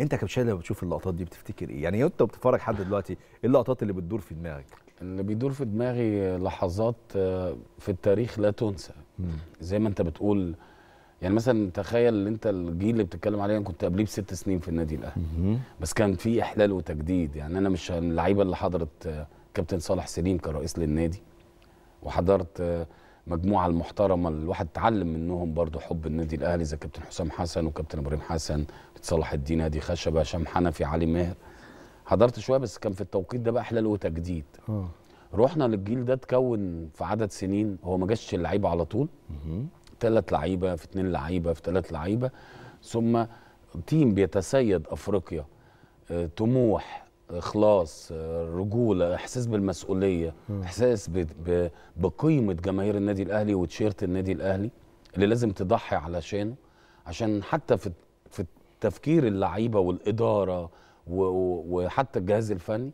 انت كابتن لما بتشوف اللقطات دي بتفتكر إيه؟ يعني انت بتتفرج حد دلوقتي إيه اللقطات اللي بتدور في دماغك؟ اللي بيدور في دماغي لحظات آه، في التاريخ لا تنسى. زي ما انت بتقول يعني مثلا تخيل ان انت الجيل اللي بتتكلم عليه أنا كنت قبليه بست سنين في النادي الأهلي. بس كان في إحلال وتجديد. يعني أنا مش اللعيبة اللي حضرت آه، كابتن صالح سليم كرئيس للنادي وحضرت آه، مجموعة المحترمة اللي الواحد اتعلم منهم برضو حب النادي الأهلي زي كابتن حسام حسن وكابتن إبراهيم حسن صلاح الدين هادي خشبه هشام حنفي علي ماهر. حضرت شوية بس كان في التوقيت ده بقى احلال وتجديد رحنا للجيل ده اتكون في عدد سنين هو ما جاش اللعيبة على طول. ثلاث لعيبة في اثنين لعيبة في ثلاث لعيبة. ثم تيم بيتسيد أفريقيا آه، طموح إخلاص رجولة إحساس بالمسؤولية إحساس ب- ب- بقيمة جماهير النادي الأهلي وتيشيرت النادي الأهلي اللي لازم تضحي علشانه عشان حتى في في تفكير اللعيبة والإدارة و- و- وحتى الجهاز الفني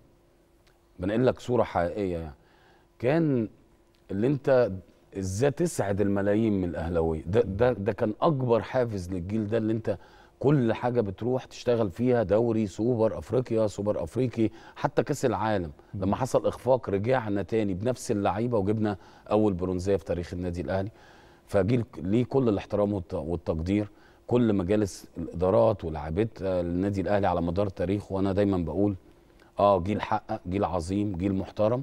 بنقل لك صورة حقيقية يعني. كان اللي أنت إزاي تسعد الملايين من الأهلاوية. ده ده ده كان أكبر حافز للجيل ده اللي أنت كل حاجة بتروح تشتغل فيها دوري سوبر أفريقيا سوبر أفريقي حتى كأس العالم. لما حصل إخفاق رجعنا تاني بنفس اللعيبة وجبنا أول برونزية في تاريخ النادي الأهلي. فجيل ليه كل الاحترام والت- والتقدير. كل مجالس الإدارات ولاعيبه النادي الأهلي على مدار التاريخ وأنا دايما بقول آه جيل حقق جيل عظيم جيل محترم.